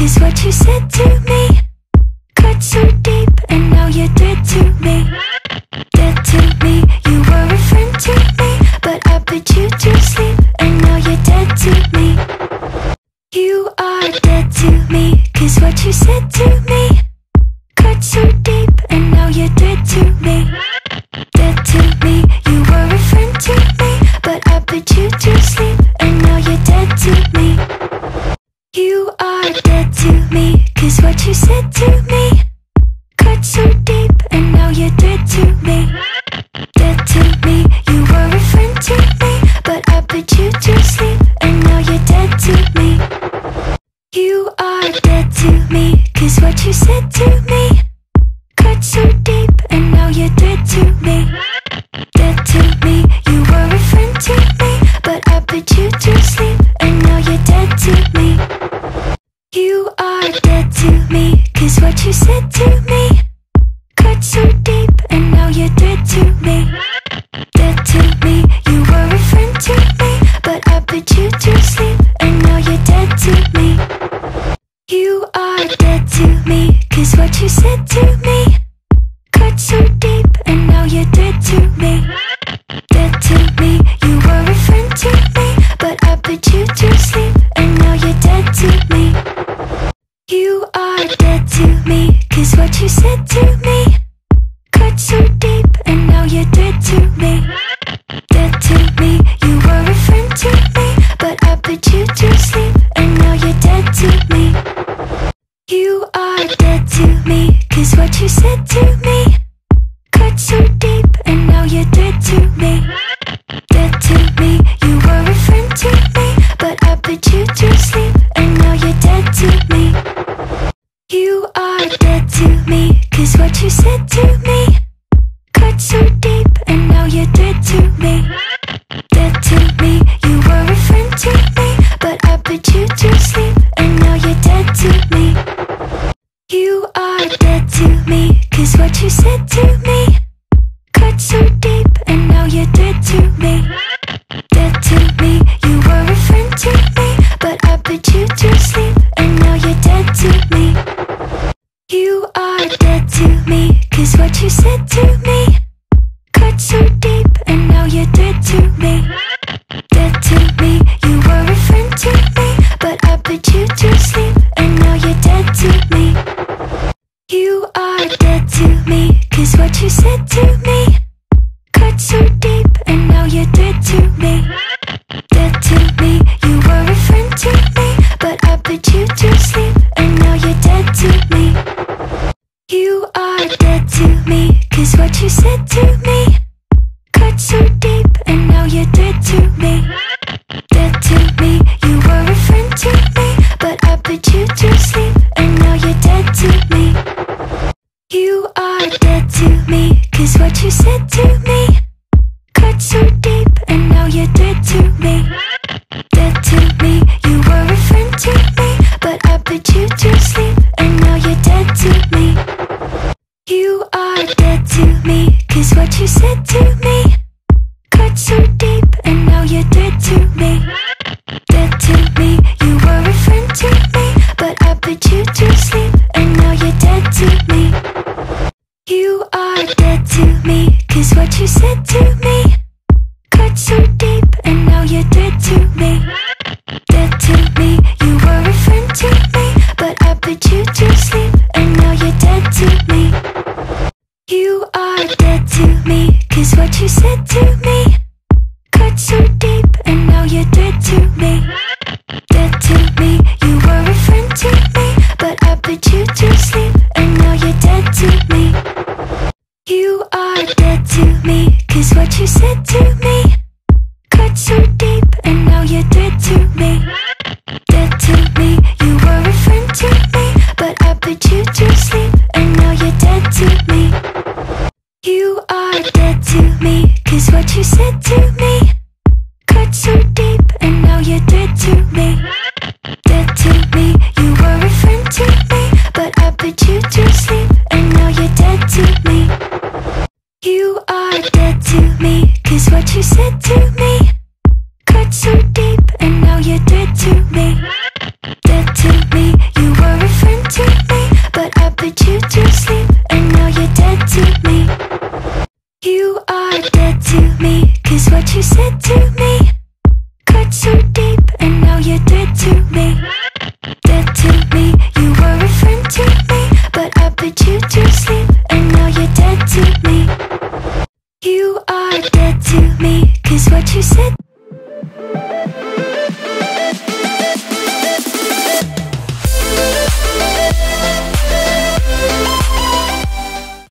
Cause what you said to me cut so deep, and now you're dead to me. Dead to me, you were a friend to me, but I put you to sleep, and now you're dead to me. You are dead to me, cause what you said to me to me cut so deep, and now you're dead to me. Dead to me, you were a friend to me, but I put you to sleep, and now you're dead to me. You are dead to me, cause what you said to me what you said to me. Cut so deep, and now you're dead Dead to me, cause what you said to me to me, cause what you said to me cut so deep, and now you're dead to me. Dead to me, you were a friend to me, but I put you to sleep, and now you're dead to me. You are dead to me, cause what you said to me cut so deep, you said to me cut so deep, and now you're dead to me. Dead to me, you were a friend to me, but I put you to sleep, and now you're dead to me. You are dead to me, cause what you said to me cut so to me cut so deep, and now you're dead to me. Dead to me, you were a friend to me, but I put you to sleep, and now you're dead to me. You are dead to me, cause what you said to me cut so deep, and now you're dead to me. Dead to me, you were a friend to me, but I put you to sleep, and now you're dead to me. You are dead to me, what you said to me you said to me cut so deep, and now you're dead to me.